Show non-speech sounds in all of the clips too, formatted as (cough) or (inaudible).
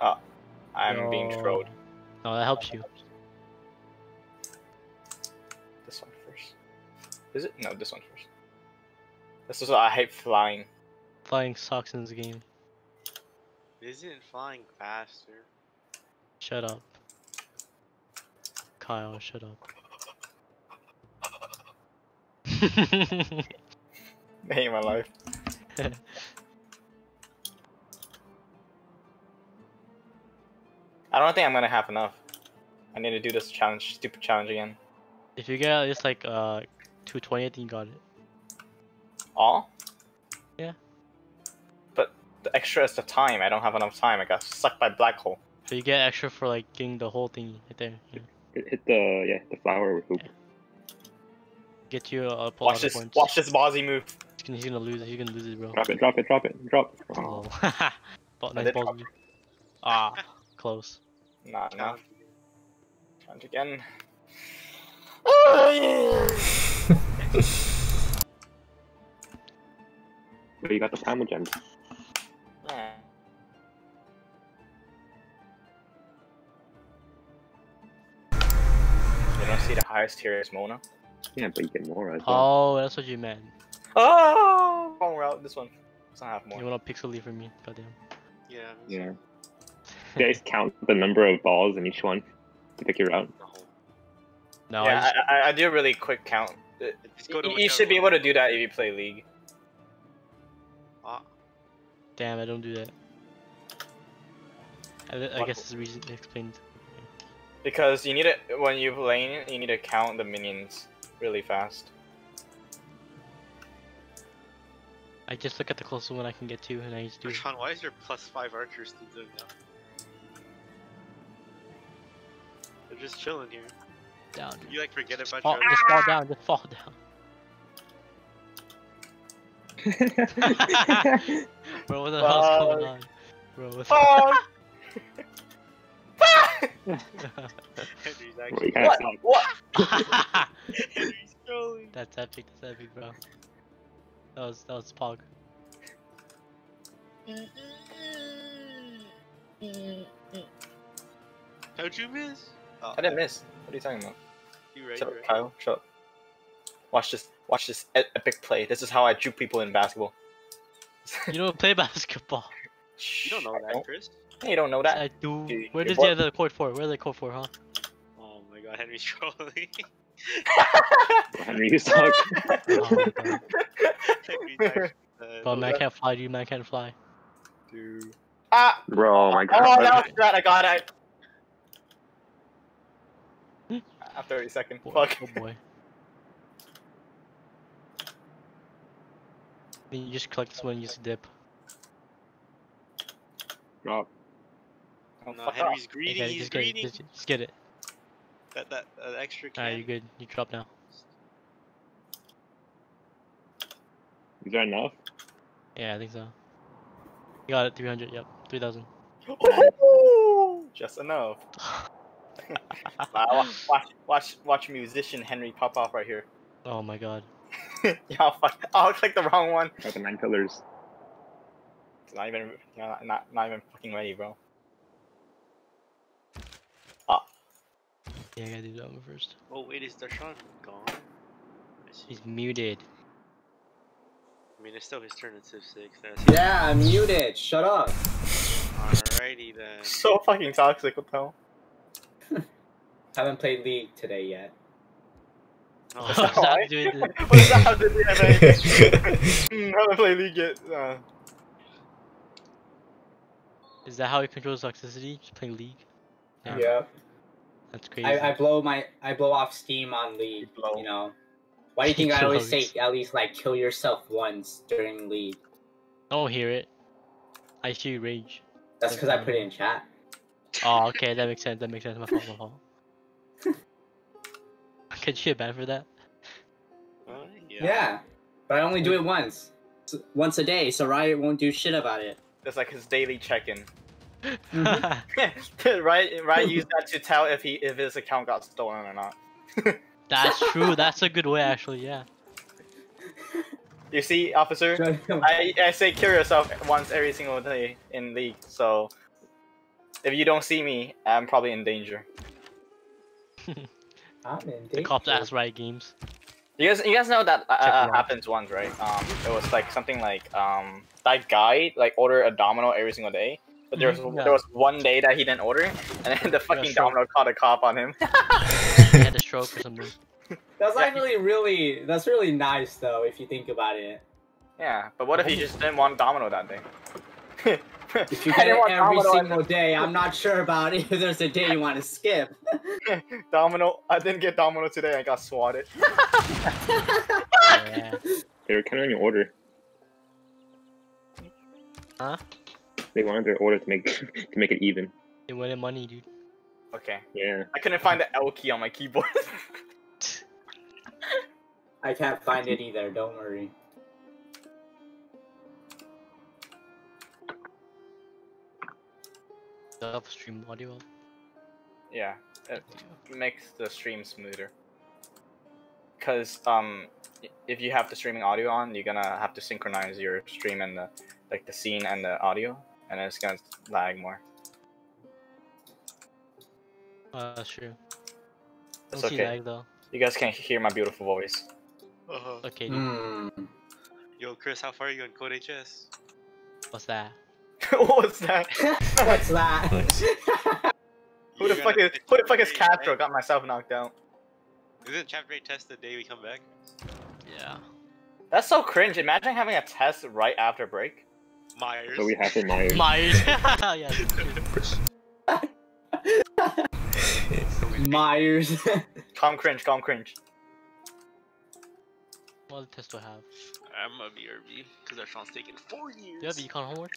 Oh, I'm being Yo. trolled. No, that helps you. This one first. Is it? No, this one first. This is why I hate flying. Flying sucks in this game. Isn't flying faster? Shut up. Kyle, shut up. I (laughs) hate my life. (laughs) I don't think I'm gonna have enough. I need to do this challenge, stupid challenge again. if you get at least like uh 220, I think you got it. All? Yeah. But the extra is the time. I don't have enough time. I got sucked by black hole. So you get extra for like getting the whole thing right there. Yeah. Hit hit the yeah the flower with hoop. Get you a, a lot Watch this. points. Watch this ballsy move. He's gonna, he's gonna lose it. He's gonna lose it, bro. Drop it, drop it, drop it, drop. it. Oh. (laughs) (laughs) Oh. Nice did balls. drop of you. Ah, close. Not enough. Count again. again. Oh, But you got the primogems. yeah. You don't see the highest tier is Mona. Yeah, but you get more as well. Oh, that's what you meant. Oh, wrong route. This one does not have more. You want a pixel leave from me? Goddamn. Yeah. Yeah. You guys count the number of balls in each one to pick your route. No. No, I yeah, just, I, I, I do a really quick count. Uh, Just go to You, you should be able to do that if you play League. Ah, damn, I don't do that. I, I What- guess it's reason explained. Because you need to, when you lane, you need to count the minions really fast. I just look at the closest one I can get to, and I just do it. Why is there plus five archers still doing that? They're just chilling here. Down. You like forget about Fall, your just fall down. Just fall down. (laughs) (laughs) Bro, what the hell's going on? Bro, what Fuck! the Henry's Well, actually you kind what? (laughs) suck. What? Henry's trolling. That's epic, that's epic, bro. That was, that was Pog. How'd you miss? Oh, I didn't miss. What are you talking about? you right, Shut you up, right. Kyle. Shut up. Watch this. Watch this e- epic play. This is how I juke people in basketball. (laughs) You don't play basketball. You don't know I that, Chris. Hey, You don't know that. I do. You- Where you does the other court for? Where are they court for, huh? Oh my god, Henry's trolling. Henry, (laughs) you (laughs) suck. Oh, bro. Henry's actually uh, man can't fly, dude. Man can't fly. Dude. Ah! Bro, oh my God. Oh, god. that was that. I got it. After 30 seconds. Boy, Fuck. Oh boy. Then (laughs) you just collect this one and use a dip. Drop. Oh, No, fuck Henry's off. greedy. Okay, he's just get it. greedy. Just, just get it. That that uh, extra can. Alright, you're good. You drop now. Is that enough? Yeah, I think so. You got it. 300. Yep. 3,000. (laughs) Just enough. (laughs) Wow, watch, watch, watch musician Henry pop off right here. Oh my god. (laughs) yeah, fuck. Oh, I clicked the wrong one. Got the nine pillars. It's not even, you know, not, not, not even fucking ready, bro. Ah. Yeah, I gotta do that one first. Oh wait, is Darshan gone? He's muted. I mean, it's still his turn in Civ 6. That's Yeah, I'm muted. Shut up. Alrighty then. So fucking toxic, what the hell? Haven't played League today yet. Oh, What's that (laughs) why? doing to- what that have to do with anything? (laughs) Hmm, Haven't played League yet. Uh, Is that how he controls toxicity? Just play League? Yeah. Yeah. That's crazy. I, I blow my I blow off steam on League. You. You know. Why do you think (laughs) I always say at least like kill yourself once during League? I don't hear it. I see rage. That's because I put it in chat. Oh, okay, that makes sense. That makes sense. My fault. My fault. Could you get banned for that? uh, yeah. Yeah. But I only do it once. Once a day, so Riot won't do shit about it. That's like his daily check-in. (laughs) Mhm. right, right. Use that to (laughs) tell if he if his account got stolen or not. (laughs) That's true. That's a good way, actually. Yeah. You see, officer, I I say kill yourself once every single day in league. So if you don't see me, I'm probably in danger. I'm in The cops danger. ask Riot Games. You guys, you guys know that uh, Check uh, it out. happens once, right? Um, it was like something like um, that guy like ordered a domino every single day, but there was yeah. there was one day that he didn't order, and then the fucking sure. domino caught a cop on him. (laughs) (laughs) He had a stroke or something. (laughs) That's Yeah. actually really that's really nice though if you think about it. yeah, but what if he just didn't want domino that day? If you (laughs) get it every domino single day, I'm (laughs) not sure about (laughs) if there's a day you want to skip. domino, I didn't get domino today. I got swatted. Yeah. They were counting your order. Huh? They wanted their order to make to make it even. They wanted money, dude. Okay, Yeah. I couldn't find the L key on my keyboard. I can't find it either. Don't worry. The stream audio. yeah, it makes the stream smoother. Cause um, if you have the streaming audio on, you're gonna have to synchronize your stream and the like the scene and the audio, and it's gonna lag more. Uh, that's true. It's Don't see okay. lag though. You guys can hear my beautiful voice. Uh-huh. Okay, dude. Hmm. Yo, Chris, how far are you on Code HS? What's that? (laughs) (laughs) What's that? (laughs) What's that? Who the fuck is finish who the fuck is chapter Castro? right? Got myself knocked out. Isn't chapter 8 test the day we come back? Yeah. That's so cringe. Imagine having a test right after break. Myers. So we have to Myers. Myers. yeah. Myers. Calm cringe, calm cringe. What test do I have? I'm a BRB, because Darshan's taking 4 years. Do you have econ homework?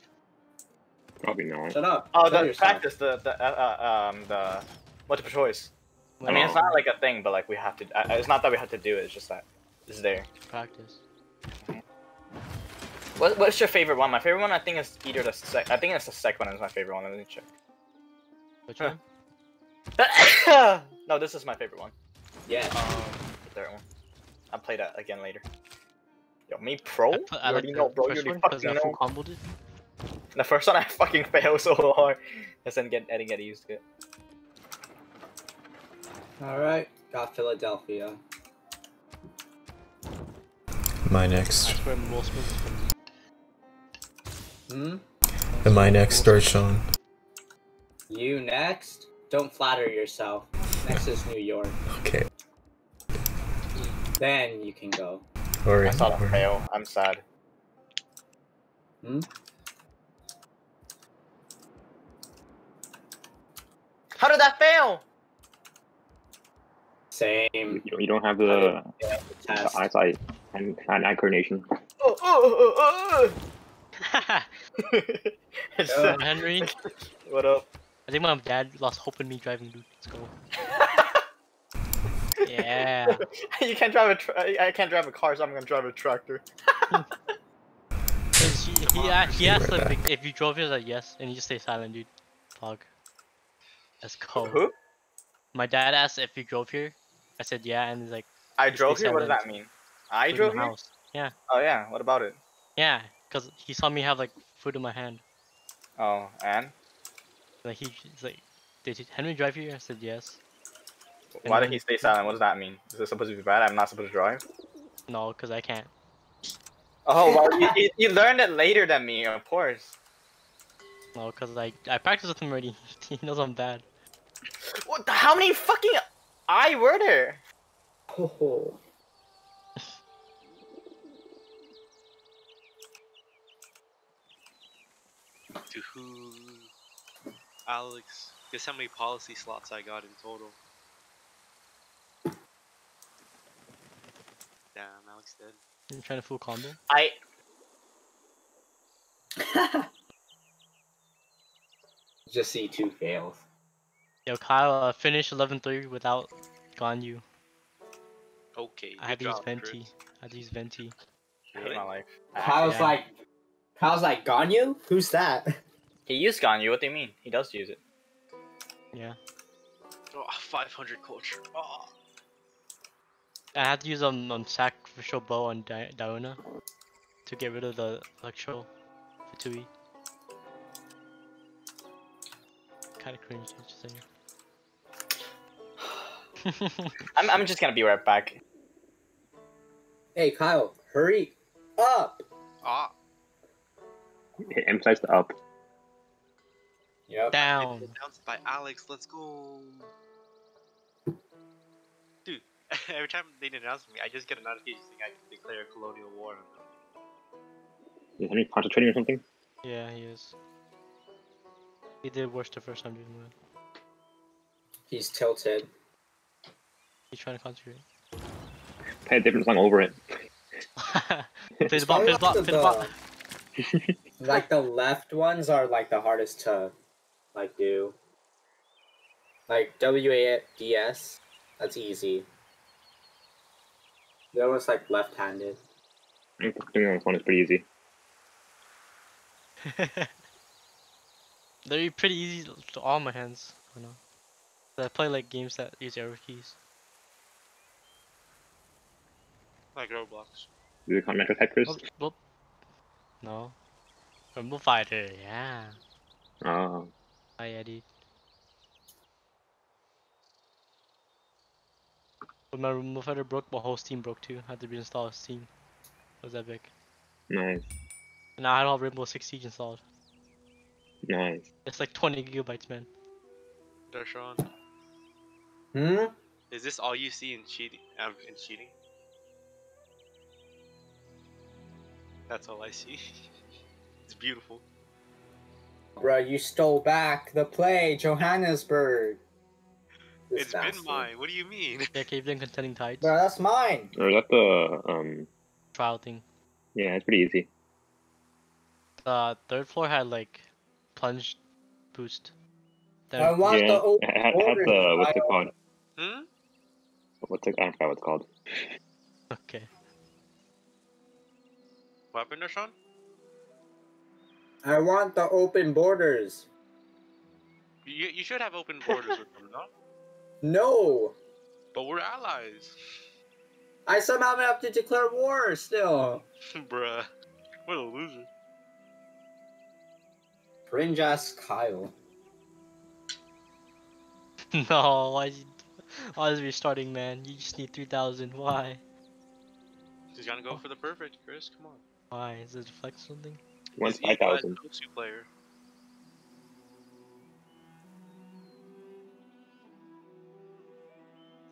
Probably not. Shut up. Oh, Tell the yourself. practice, the the uh, uh, um the multiple choice. I mean, it's Oh. not like a thing, but like we have to. Uh, it's not that we have to do it. It's just that it's there. practice. What, what's your favorite one? My favorite one, I think, is either the sec. I think it's the second one is my favorite one. Let me check. Which Huh. one? (laughs) no, this is my favorite one. Yeah. Um, the third one. I'll play that again later. Yo, me pro? I, You put, I like already the know, bro. You first already one because fucking I full know. Comboed it. The first one (laughs) I fucking failed so hard. I didn't get, I didn't get used to it. All right. Got Philadelphia. My next. That's where most. Hmm. And my next start, Sean. You next. Don't flatter yourself. Next is New York. Okay. Then you can go. I Alright. saw that alright. fail. I'm sad. Hmm? How did that fail? Same You don't, you don't have the, the test. eyesight and hand eye coordination. Oh, oh, oh, oh, oh. It's, Yeah. uh, Henry, (laughs) what up? I think my dad lost hope in me driving, dude. Let's go. Yeah. you can't drive a. Tra- I can't drive a car, so I'm gonna drive a tractor. (laughs) he, he, a- he asked Right like, if you drove he was like yes, and you just stay silent, dude. Dog. Let's go. Who? My dad asked if you drove here. I said yeah, and he's like, I drove here. What does that mean? I drove here. house." Yeah, Oh yeah. What about it? yeah, cause he saw me have like food in my hand. Oh, and Like he, he's like, did Henry drive here? I said yes. why did he stay silent? What does that mean? Is this supposed to be bad? I'm not supposed to drive. No, cause I can't. Oh, well, you, you, you learned it later than me, of course. No, cause like I practiced with him already. (laughs) he knows I'm bad. What? The, how many fucking I were there? Oh. (laughs) To who? Alex. Guess how many policy slots I got in total? Damn, Alex dead. You trying to full combo? I. (laughs) Just see two fails. Yo, Kyle, uh, finish 11-3 without Ganyu. Okay, I had good to use Venti. Chris. I had to use Venti. I hate my life. I Kyle's actually- like, Kyle's like, Ganyu? Who's that? (laughs) He used Ganyu. What do you mean? He does use it. Yeah. Oh, 500 culture. Oh. I had to use um, um sacrificial bow on Di Diona to get rid of the electro for 2e. Kind of cringe. Just saying. (sighs) I'm, I'm just gonna be right back. Hey, Kyle, hurry up! Ah, Emphasize the up. Yep. Down. announced by Alex. Let's go. Dude, (laughs) every time they announce me, I just get a notification saying I can declare colonial war. on them. Is Henry concentrating or something? Yeah, he is. He did worse the first time doing that. He's tilted. He's trying to concentrate. Play a different song over it. (laughs) play the bot, play the bot, play the bot. like the left ones are like the hardest to like do. Like W A D S, that's easy. They're almost like left-handed. I think doing it on the phone is pretty easy. (laughs) They're pretty easy to all my hands. I know. I play like games that use arrow keys. Like Roblox. Do the comment type, Chris? Oh, well, no. Rumble Fighter, yeah. Oh. oh Hi, Eddie. But my Rumble Fighter broke, my whole Steam broke too. I had to reinstall Steam. It was epic. Nice. And now I don't have Rainbow Six Siege installed. Nice. It's like 20 gigabytes, man. Darshan, Hmm? is this all you see in cheating? Um, in cheating? That's all I see. (laughs) it's beautiful. Bruh, you stole back the play, Johannesburg. This It's been bastard. mine. What do you mean? Yeah, Cave Then Contending Tides. Bruh, that's mine. Or is that the, um, Trial thing. yeah, it's pretty easy. The third floor had like plunge boost. Then I want yeah, the open it had, had the, what's it called? Hmm? What's it, I forgot what it's called. okay. What happened, Darshan? I want the open borders. You, you should have open borders with them, no? (laughs) No! But we're allies. I somehow have to declare war still. (laughs) Bruh. What a loser. Cringe ass Kyle. (laughs) no, why is, why is restarting, man? You just need 3,000. Why? He's gonna go for the perfect, Chris. Come on. Why? Is it flex something? One's He's equal as 5,000. an player.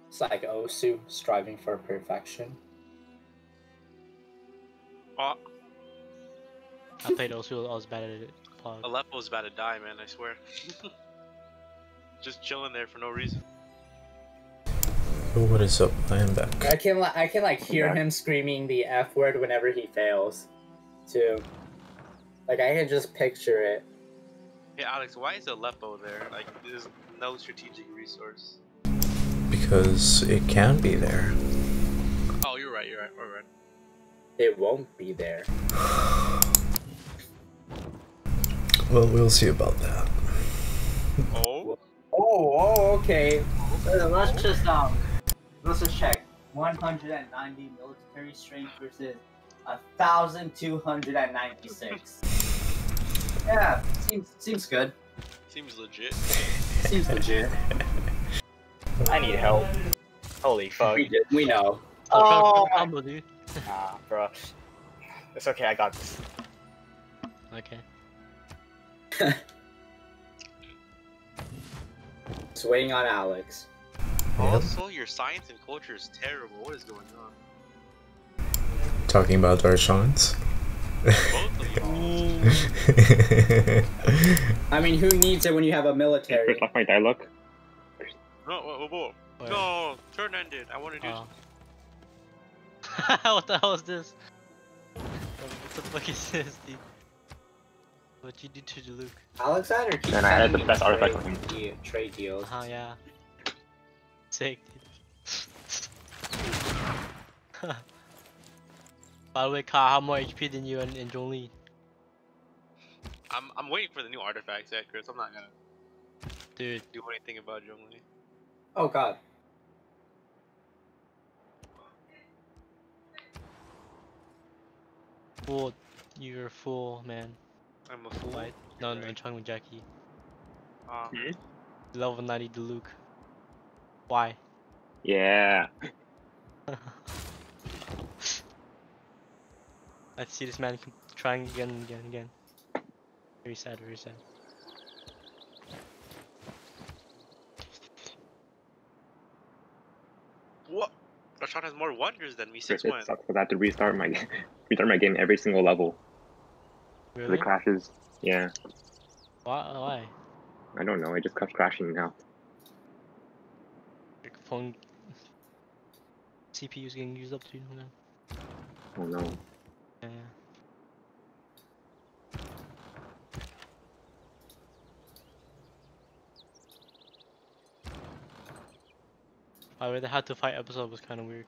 It's like Osu striving for perfection. Oh, I played Osu, I was bad at it. Pog. Aleppo's about to die, man. I swear. (laughs) Just chilling there for no reason. Oh, what is up? I am back. I can li- I can like hear him screaming the F word whenever he fails, too. Like I can just picture it. Hey, Alex, why is Aleppo there? Like, there's no strategic resource. Because it can be there. Oh, you're right. You're right. All right. It won't be there. (sighs) (sighs) (sighs) Well, we'll see about that. Oh. Oh, oh, okay. Uh, Let's just um, let's just check. 190 military strength versus 1,296. yeah, seems seems good. Seems legit. Seems legit. I need help. Holy fuck. we did. We know. Oh, Oh. combo. Nah, bro. It's okay, I got this. Okay. (laughs) Just waiting on Alex. Also, your science and culture is terrible. What is going on? Talking about Darshan's. Both of you. (laughs) I mean, who needs it when you have a Hey, military? Chris, off my dialogue. No, whoa, whoa, whoa. No, turn ended. I want to do. Oh. (laughs) what the hell is this? What the fuck is this, dude? What you do to Diluc? Alexander keeps Man, I had the best artifact trade, for him. de- trade deals. Uh huh, yeah. Sick, dude. (laughs) By the way, Ka, how more HP than you and, and Zhongli? I'm, I'm waiting for the new artifacts, yet, Chris. I'm not gonna Dude, do anything about Zhongli. Oh god. fool. You're a fool, man. I'm a fool. Why? No, no, Right. Chung with Jackie. Uh, Level 90 Diluc. Why? Yeah. (laughs) I see this man trying again and again and again. Very sad, very sad. what? Darshan has more wonders than me. Chris, Six it one. sucks because I have to restart my (laughs) restart my game every single level. Really? It crashes. Yeah. Why? Why? I don't know. It just keeps crashing now. Your phone CPU's getting used up too now. Oh no. Yeah. By the way, the how to fight episode was kind of weird.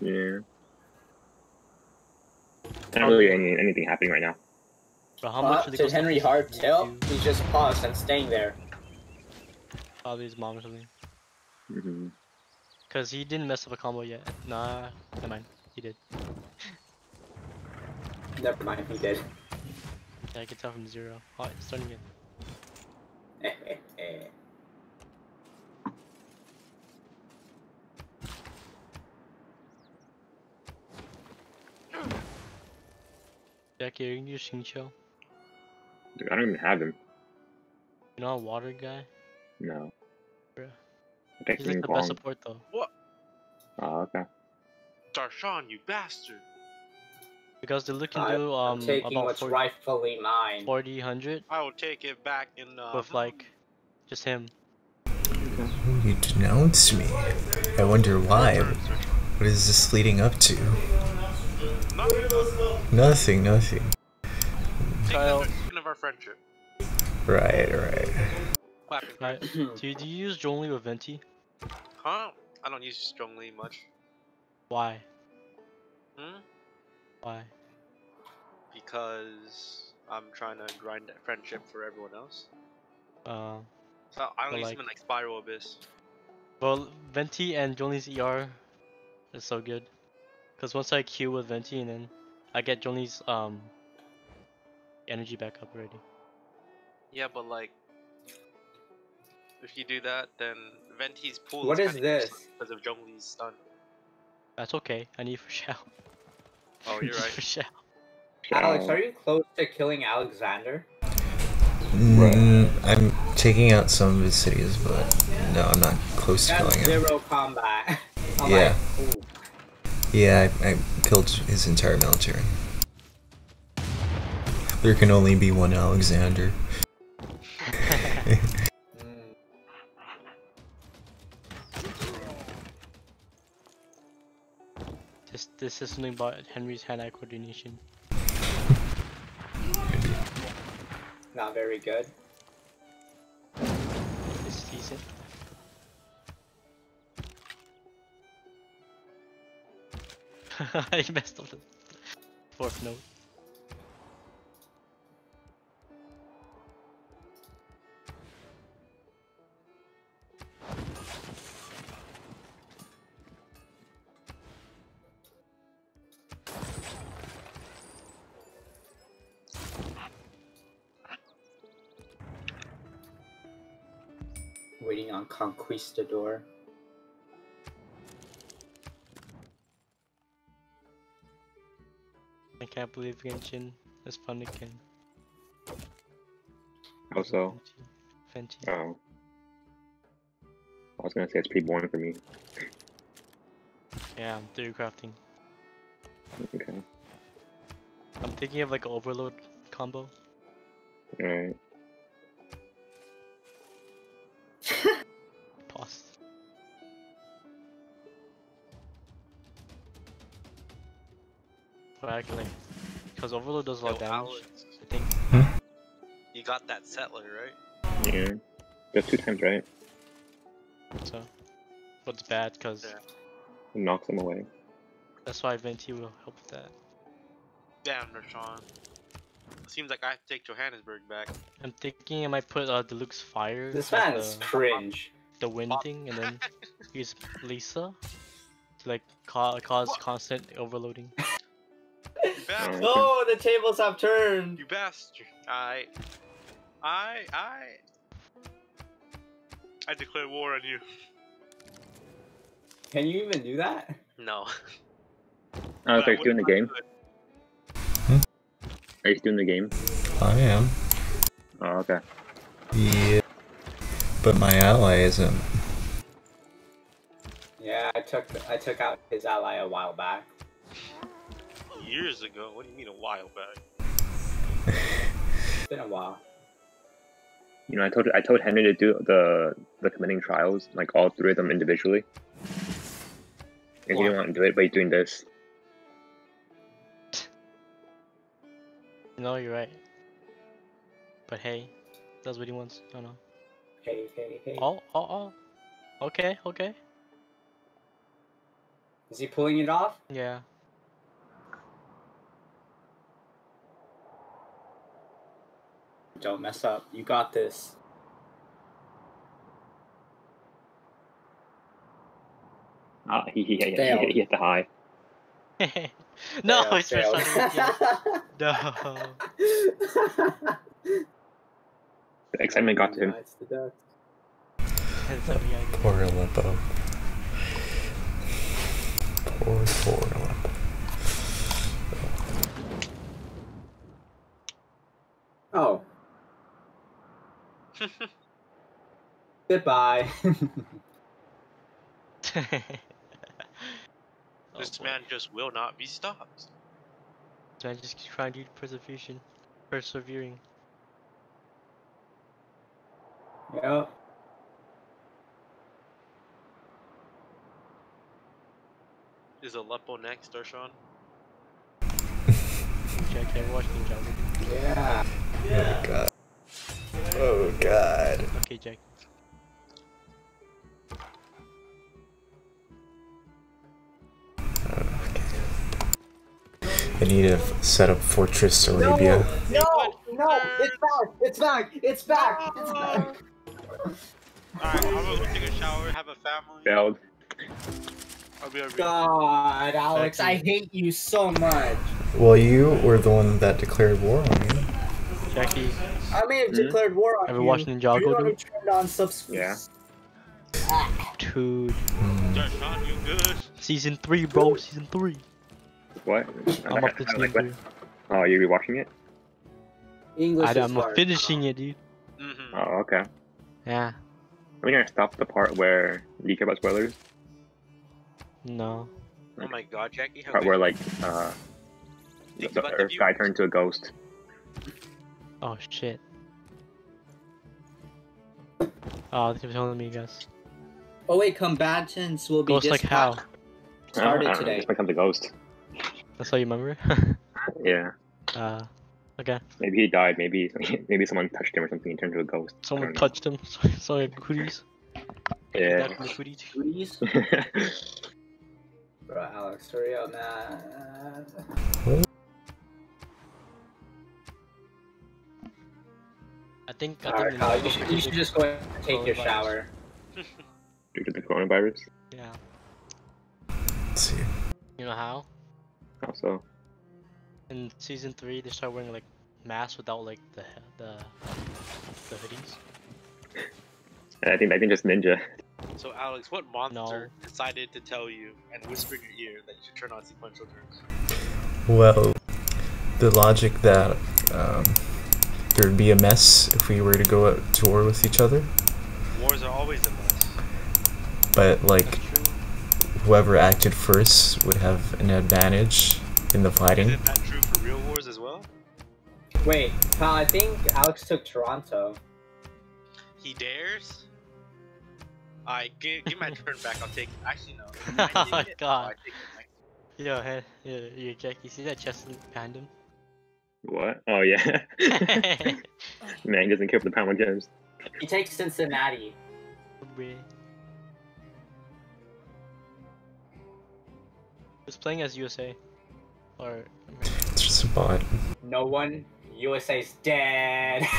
Yeah. Not really any anything happening right now. But how much did Henry Hart tilt? to He's just paused and staying there. probably his mom or something? hmm Cause he didn't mess up a combo yet. Nah, never mind. He did. (laughs) Never mind, he did. Yeah, I can tell from zero. Oh, it's starting again. (laughs) Jackie, are you use Xingqiu? Dude, I don't even have him. You're not a water guy? No. Bruh. I think He's like King the best support though. What? Oh, okay. Darshan, you bastard. Because they're looking I- to I'm um taking about what's 40, rightfully mine. 40, 100 I will take it back in. Uh, with like just him. You denounce me. I wonder why. What is this leading up to? Nothing, nothing. Kyle. Speaking of our friendship. Right, right. Clapping. Right. (clears throat) do, you, do you use Zhongli with Venti? Huh? I don't use Zhongli much. Why? Hmm? Why? Because I'm trying to grind that friendship for everyone else. Uh, So I don't use like- them in like Spiral Abyss. well, Venti and Zhongli's ER is so good. Cause once I Q with Venti and then I get Zhongli's um energy back up already. Yeah, but like, if you do that, then Venti's pool. What is this? Because of Zhongli's stun. That's okay. I need for shell. Oh, (laughs) you're right. for shell. Alex, are you close to killing Alexander? Mm, I'm taking out some of his cities, but no, I'm not close to killing him. zero combat. (laughs) I'm Yeah. like. Yeah, I, I killed his entire military. There can only be one Alexander. (laughs) This this is something about Henry's hand-eye coordination. Not very good. It's decent. (laughs) I messed up the fourth note. Waiting on Conquistador. Can't believe Genshin is fun again. Also, Venti. oh. I was gonna say it's pretty boring for me. Yeah, I'm theory crafting. Okay. I'm thinking of like an overload combo. Alright. (laughs) Pause. But actually, because overload does a lot of damage. Alex, I think. you got that settler, right? Yeah. That's two times, right? So, but it's bad because Yeah. It knocks them away. that's why Venti will help with that. Damn, Darshan. Seems like I have to take Johannesburg back. I'm thinking I might put uh, Diluc's Fire, This man man's the, cringe. the wind thing, and then (laughs) use Lisa to like ca- cause constant overloading. You bastard! Okay. Oh, the tables have turned. You bastard! Alright. I I I declare war on you. Can you even do that? No. (laughs) Oh, But so I you're still in the game? mind Are you still in the game? I am. Oh, okay. Yeah. But my ally isn't. Yeah, I took I took out his ally a while back. It. Years ago. What do you mean a while back? It's been a while. You know, I told I told Henry to do the the committing trials, like all three of them individually. And he didn't want to do it, but he's doing this. No, you're right. But hey, that's what he wants. I don't know. Hey, hey, hey. Oh, oh, oh. Okay, okay. Is he pulling it off? Yeah. Don't mess up. You got this. Ah, he he he, he, he hit the high. (laughs) no, Failed, it's just failed. (laughs) No. The excitement got to him. It's the duck. It's like, yeah, Poor Aleppo. Poor, poor Aleppo. Oh. (laughs) Goodbye. (laughs) oh, this boy. man just will not be stopped. This man just keeps trying to do preservation. Persevering. yep. Is Aleppo next, Darshan? Jack, I watched Ninja. Yeah. Oh god. Oh god. Okay, Jack. I need to set up Fortress Arabia. No, no, it's back, it's back, it's back, it's back. Alright, I'm gonna go take a shower, have a family. Failed. I'll be over God, Alex, I hate you so much. Well, you were the one that declared war on me. Jackie, I may have Hmm? declared war on Ever you. watched Ninjago, but you dude? already turned on subs. Yeah. dude. Hmm. You good? Season 3, bro. Season 3. What? I'm up to season what? 3. Oh, you rewatching it? English I, is I'm hard. finishing it, dude. Mm-hmm. Oh, okay. Yeah. Are We're gonna stop the part where you care about spoilers? No. Oh my god, Jackie, how Part good. where like uh the, Think the about the Earth guy turned to a ghost. Oh, shit. Oh, they're telling me, guys. Oh wait, combatants will be Ghost like how? dispatched. I don't- Started I know, today. Just becomes a ghost. That's how you remember? (laughs) Yeah. uh, okay. Maybe he died. Maybe (laughs) maybe someone touched him or something. He turned to a ghost. Someone touched him. (laughs) Sorry, cooties. Yeah. Back the cooties. Please, bro, Alex, hurry up, man. Think. I Alright, think Kyle, Ninjago you should, you should just go and take your shower. (laughs) Due to the coronavirus. Yeah. Let's see. You know how? Also, In season three, they start wearing like masks without like the the the hoodies. and I think I think just ninja. So, Alex, what monster No. decided to tell you and whisper in your ear that you should turn on sequential turns? Well, the logic that um, there would be a mess if we were to go out to war with each other, Wars are always a mess. but like whoever acted first would have an advantage in the fighting. Isn't that true for real wars as well? Wait, Kyle, I think Alex took Toronto. He dares? I give, give my turn back. I'll take. Actually, no. (laughs) Oh I my. God. I take it. Yo, hey, yeah, yeah, Jack. You see that chest behind him? What? Oh yeah. (laughs) Man, doesn't care for the pound gems. He takes Cincinnati. Bruh. Who's playing as USA? Or It's just a bot. No one. USA's dead. (laughs)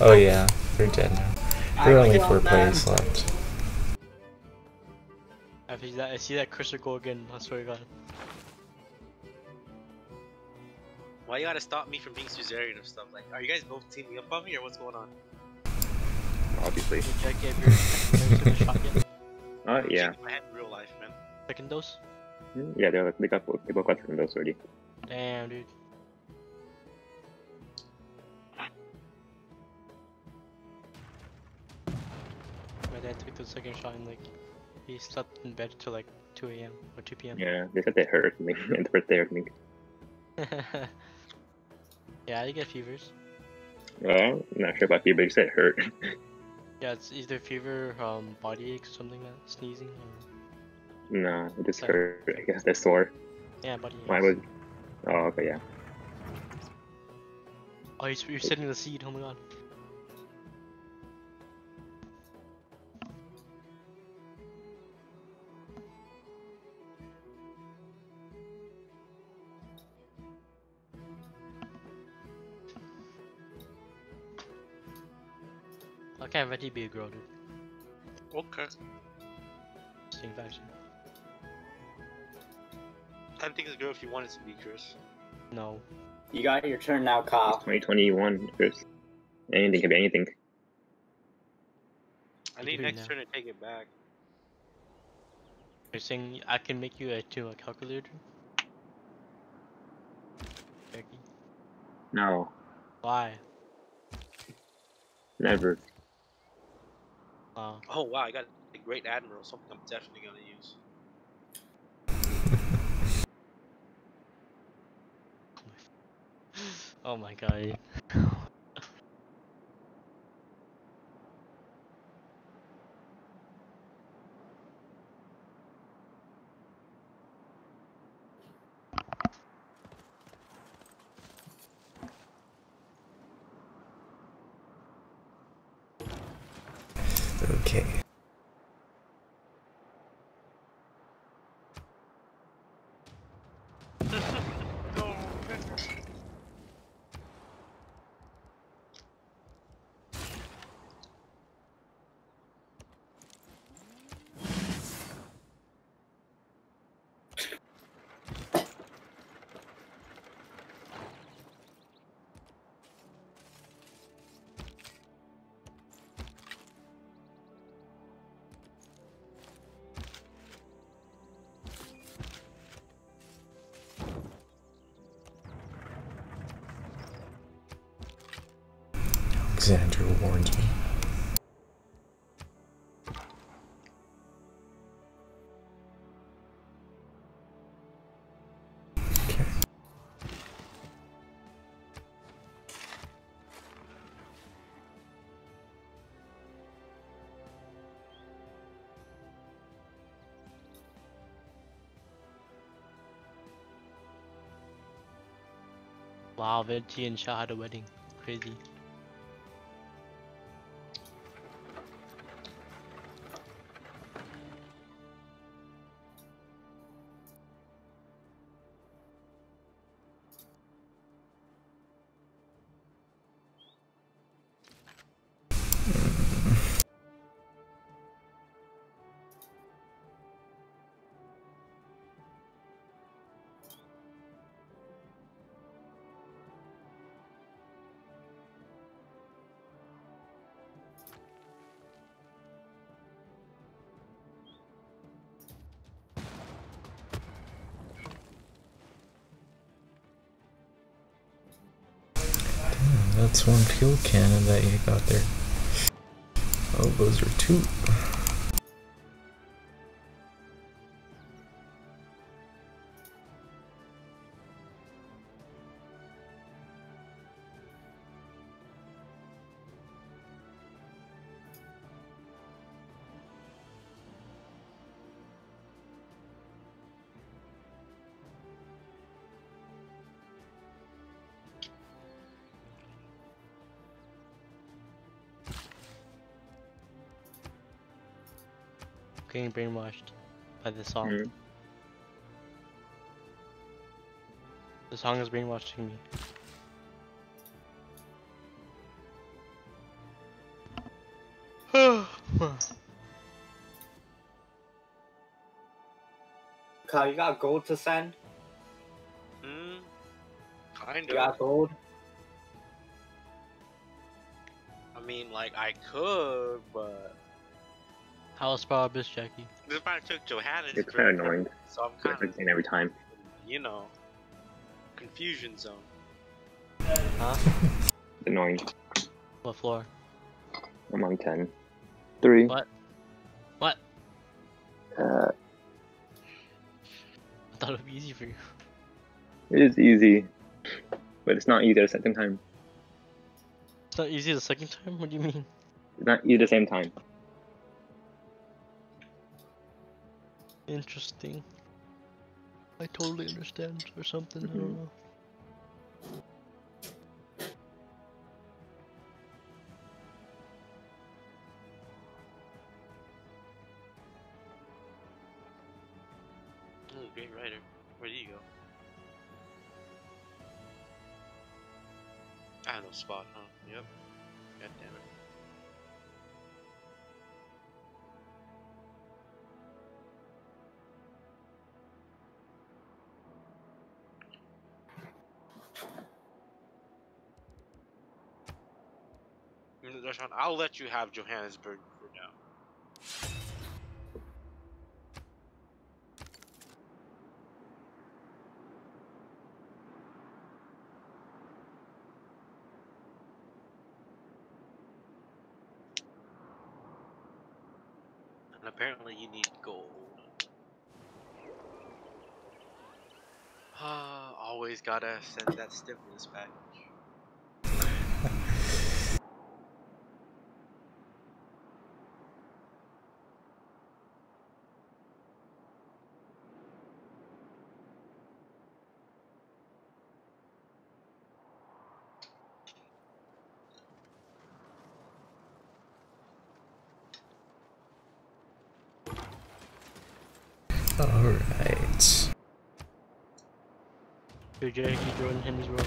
Oh yeah, they're dead now. There are only killed four them. players left. I see that I see that Crystal go again. I swear to God. Why you gotta stop me from being Suzerain and stuff? Like, are you guys both teaming up on me or what's going on? Obviously. Did Jack give your second dose to the shot yet? (laughs) Uh, yeah. Shaking my head in real life, man. Second dose? Mm, Yeah, they they got both they both got second dose already. Damn, dude. My dad took the second shot and like he slept in bed till like 2 a.m. or 2 p.m. Yeah, they said they hurt me in the first me. (laughs) yeah, I get fevers. Well, not sure about you, but you said hurt. (laughs) Yeah, it's either fever, um, body ache, something like that, sneezing, or no, it just Okay. hurt. I guess they're sore. yeah, body ache. Mine was. Oh, okay, yeah. Oh, you're, you're setting the seed. Oh my god. How can Venti be a girl, dude? Okay. Interesting faction. I think it's good if you want it to be, Chris. No. You got your turn now, Kyle. 2021, Chris. Anything can be anything. I You need can do it next now. turn to take it back. You're saying I can make you a to a calculator? Becky? No, Why? never. Uh, Oh wow, I got a great admiral, something I'm definitely gonna use. (laughs) oh my god. Alexander warned me. Wow, Venti and Shah had a wedding. Crazy. That's one fuel cannon that you got there. Oh, those are 2. Getting brainwashed by the song. Mm. The song is brainwashing me. (sighs) Kyle, you got gold to send? Hmm. Kind of. You of. got gold? I mean, like I could, but How's Power Abyss, Jackie? this man took Johannesburg. It's kind of annoying. So I'm It's kind of, everything every time. you know, confusion zone. Huh? It's annoying. What floor? I'm on 10. 3. What? What? Uh, I thought it would be easy for you. it is easy. But it's not easy the second time. It's not easy the second time? What do you mean? It's not easy the same time. Interesting. I totally understand or something. I Mhm. don't know. Rashawn, I'll let you have Johannesburg for now. And apparently you need gold. Ah, (sighs) always gotta send that stimulus package. Alright. Yo, Jackie, Jordan, Henry's world.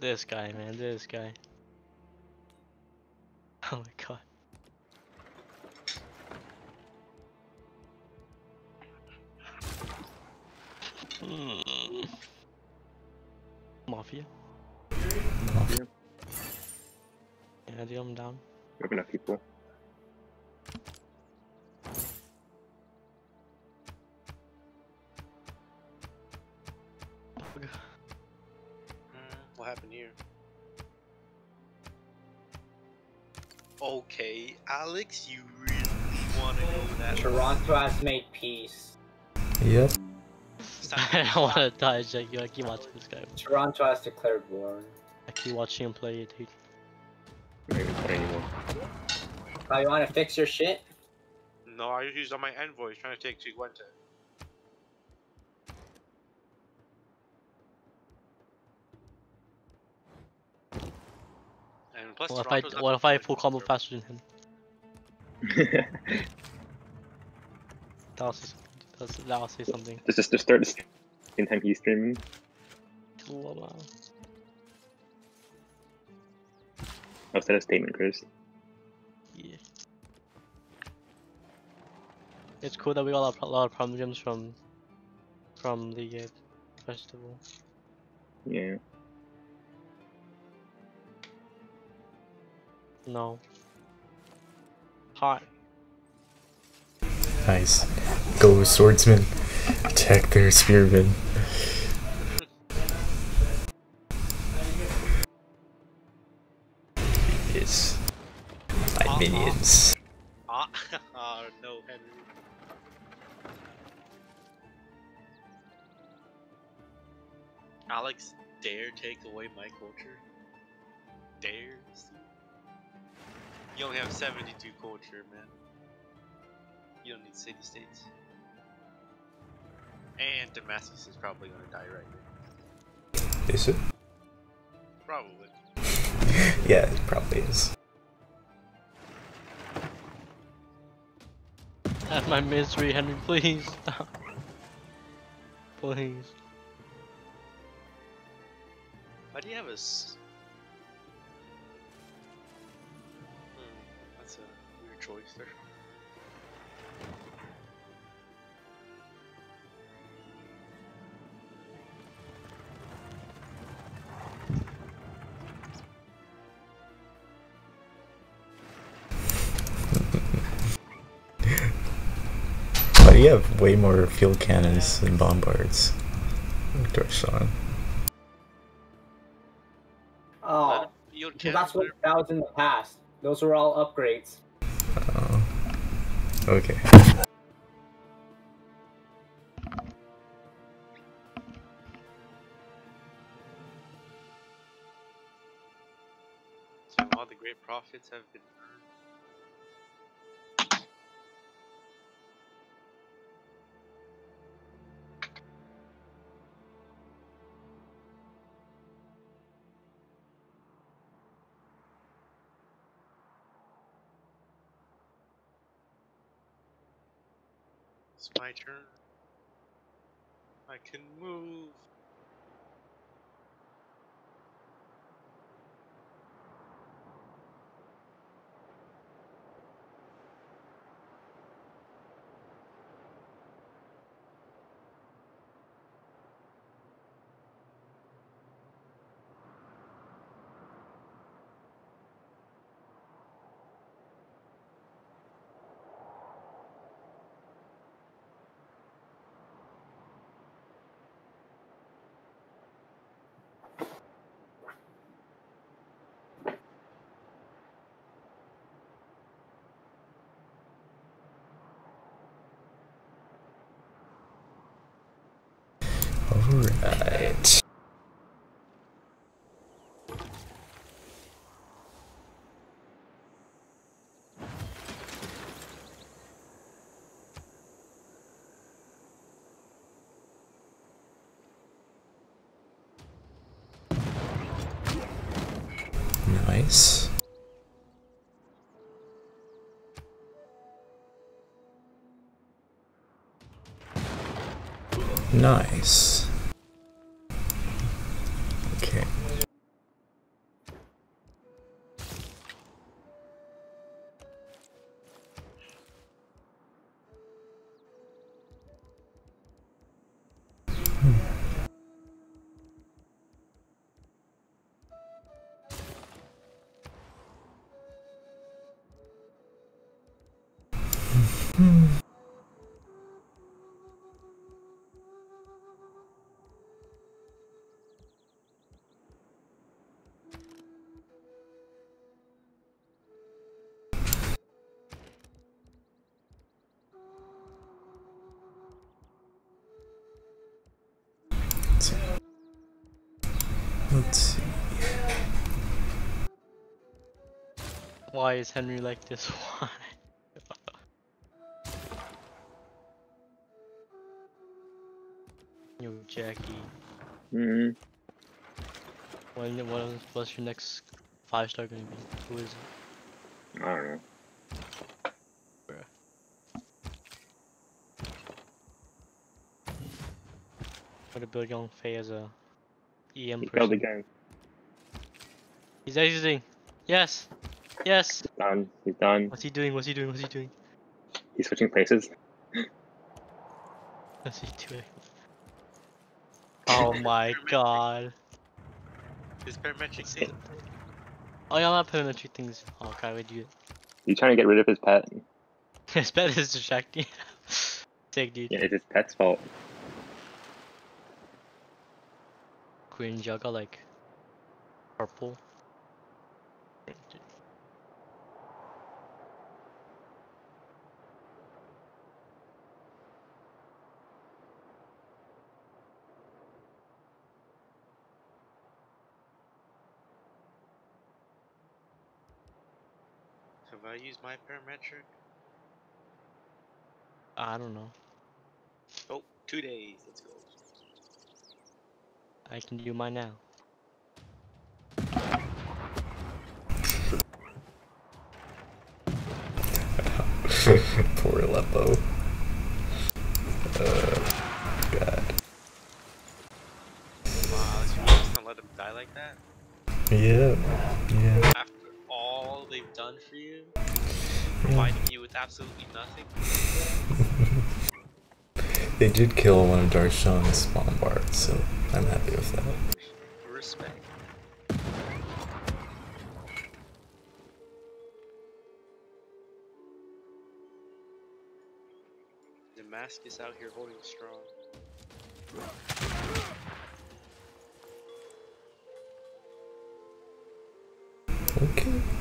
This guy, man, this guy. Oh my god. Hmm. Mafia? Mafia. Yeah, deal him down. We have enough people. Hmm, what happened here? Okay, Alex, you really want to go that Toronto has made peace. Yep. It's (laughs) time I don't wanna die, Jackie. I keep watching this guy. Toronto has declared war. I keep watching him play it, dude. We don't play anymore. Oh, you want to fix your shit? No, I used on my envoy He's trying to take Chinguetti. And plus, What if I Toronto's not what if I very full combo faster than him? (laughs) That'll say something. That'll, that'll say something. just, just, just start the same time he's streaming. Cool, wow. I'll send a statement, Chris. Yeah. It's cool that we got a lot of, a lot of primogems from from the uh, festival. Yeah. No. Hot. Nice. Go swordsman. Attack their spearmen. Yes. My minions. Ah, oh, (laughs) no, Henry. Alex, dare take away my culture? Dares? You only have 72 culture, man. You don't need city states. And Damascus is probably gonna die right now. Is it? Probably. (laughs) Yeah, it probably is. Have my misery, Henry, please. stop. (laughs) please. Why do you have a s- Hmm, that's a weird choice there. You have way more field cannons than bombards? Darshan. Oh, You that's what that was in the past. Those were all upgrades. Oh. Okay. So all the great prophets have been earned. It's my turn. I can move. Alright. Nice. Nice. Let's see. Why is Henry like this? (laughs) Why? Yo, Jackie. Mm, When, what is, what's your next five star gonna be? Who is it? I don't know. What a build Yanfei as a EM He person. failed again. He's exiting. Yes. Yes. He's Done. He's done. What's he doing? What's he doing? What's he doing? He's switching places. (laughs) What's he doing? Oh my god. His parametric thing. Oh yeah, I'm not putting the things. Oh, okay, we do it. He's trying to get rid of his pet. (laughs) His pet is distracting. (laughs) Sick, dude. Yeah, it's his pet's fault. Queen Jugga like purple. Have I used my parametric? I don't know. Oh, two days. Let's go. I can do mine now. (laughs) Poor Aleppo. Uh, God. Wow, let's, let's not let him die like that? Yeah. Yeah. After all they've done for you, yeah. you with absolutely nothing? They did kill one of Darshan's bombards, so I'm happy with that. Respect. Damascus out here holding strong. Okay.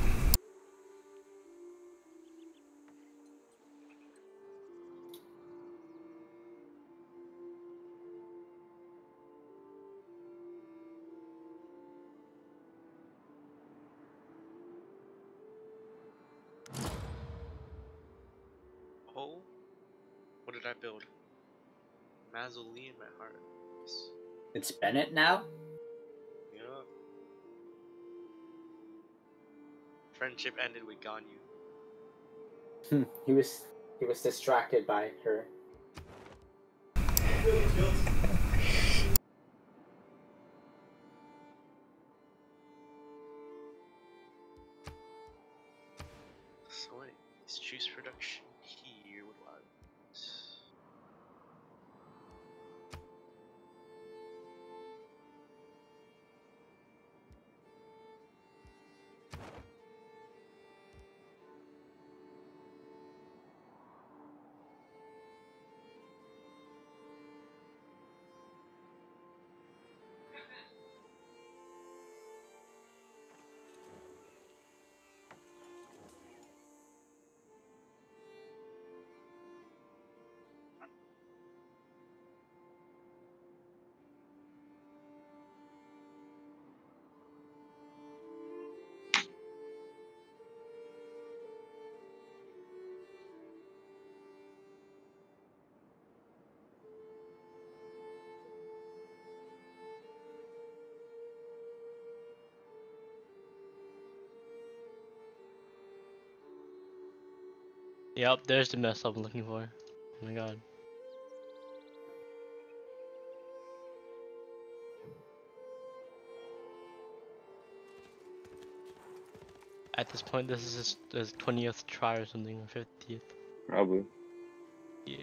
Did I build? Mazzoli in my heart. Yes. It's Bennett now. Yeah. Friendship ended with Ganyu. Hmm, he was he was distracted by her. Yep, there's the mess I'm looking for. Oh my god. At this point, this is his, his 20th try or something, or 50th. Probably. Yeah.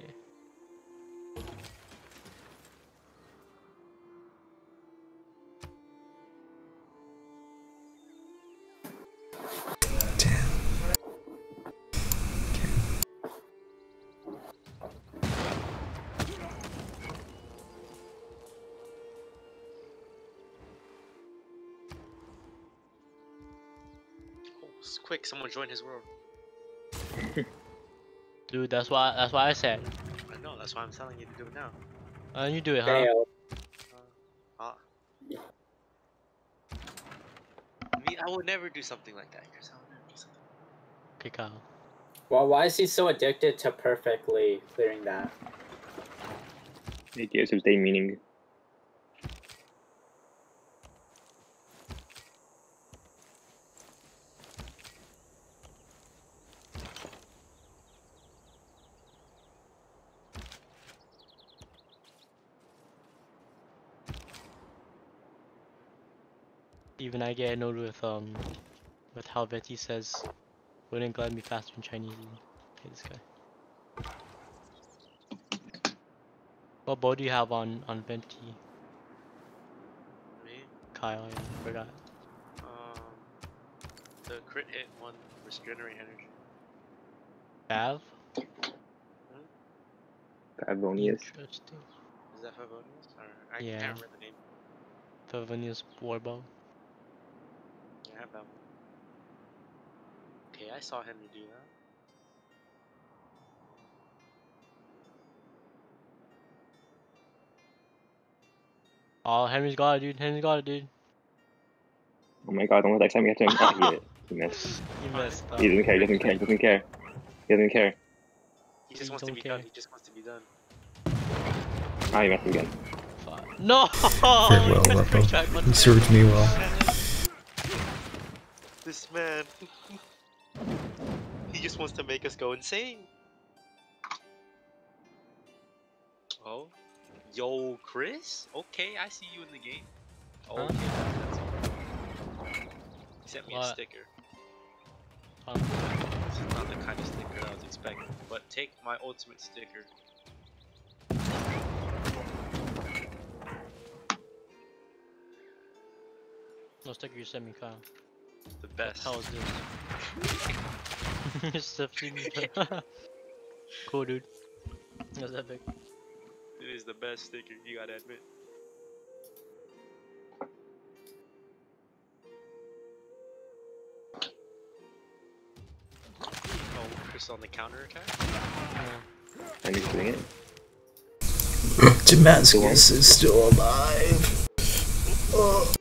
S- quick! Join his world. (laughs) Dude, that's why that's why I said. I know. That's why I'm telling you to do it now. Uh, you do it, huh? Fail. Uh, me, I would never do something like that. Chris. I would never do something. Okay, Kyle. Well, why is he so addicted to perfectly clearing that? It gives his day meaning. Even I get annoyed with um with how Betty says wouldn't glide me faster in Chinese. Hate this guy. What bow do you have on on Venti? Me, Kyle, yeah, forgot. um, the crit hit one regenerate energy. Bav? Pavonius. Interesting. Is that Favonius? Or I Yeah. can't remember the name. Favonius warbow. Yeah, I have that one. Okay, I saw Henry do that. Oh, Henry's got it, dude. Henry's got it, dude. Oh my god, don't let that time get to him. Oh, he, hit. he missed. You messed up. He doesn't care, he doesn't care, he doesn't care. He doesn't care. He just You wants to be care. done. He just wants to be done. Ah, he missed again. Fuck. No! Farewell, (laughs) He pressed Lepo. retry button. You served me well. This man. (laughs) he just wants to make us go insane. Oh. Yo, Chris? Okay, I see you in the game. Huh? Okay, that's, sent me a sticker. Um, This is not the kind of sticker I was expecting. But take my ultimate sticker. no sticker you sent me, Kyle. The best. How is this? Stuff you need. cool, dude. That's epic. It is the best sticker, you gotta admit. Oh, Chris on the counter attack? Yeah. And he's doing it. (laughs) Damascus is still alive. Oh.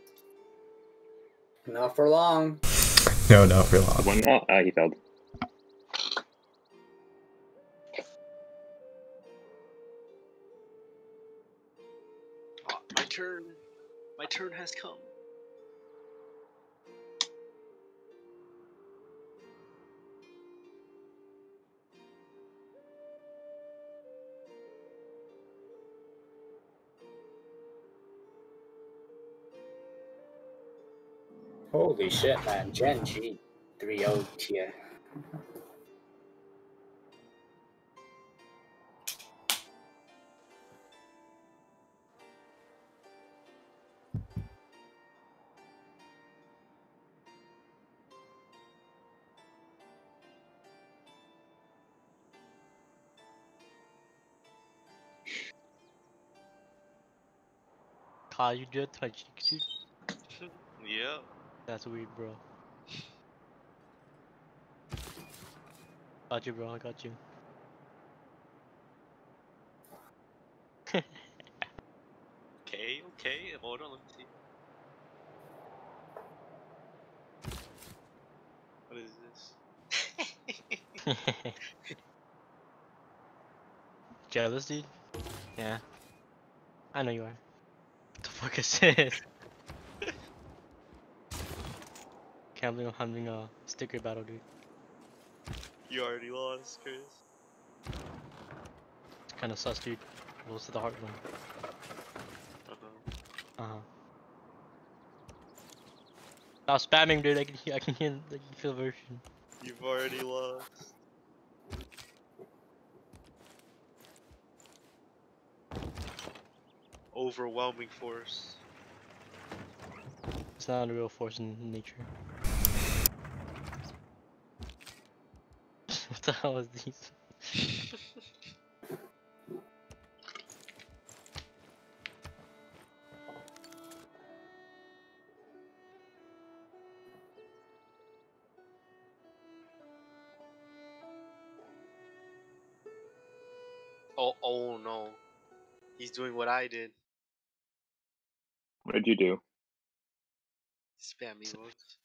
Not for long. No, not for long. One, oh, uh, he failed. My turn. My turn has come. Holy shit, man. Gen G 3.0 tier. Kyle, you did my cheeks, dude. Yep. That's weird, bro. Got you, bro. I got you. (laughs) Okay, okay. Hold on, let me see. What is this? (laughs) Jealous, dude? Yeah. I know you are. What the fuck is this? Can't believe I'm having a sticker battle, dude. You already lost, Chris. It's kinda sus, dude. Goes to the heart one. Uh-huh. Uh huh. Stop spamming, dude. I can hear, I can hear, can feel the version. You've already lost. Overwhelming force. It's not a real force in nature. what the hell is these? Oh, oh no. He's doing what I did. What did you do? Spam emotes.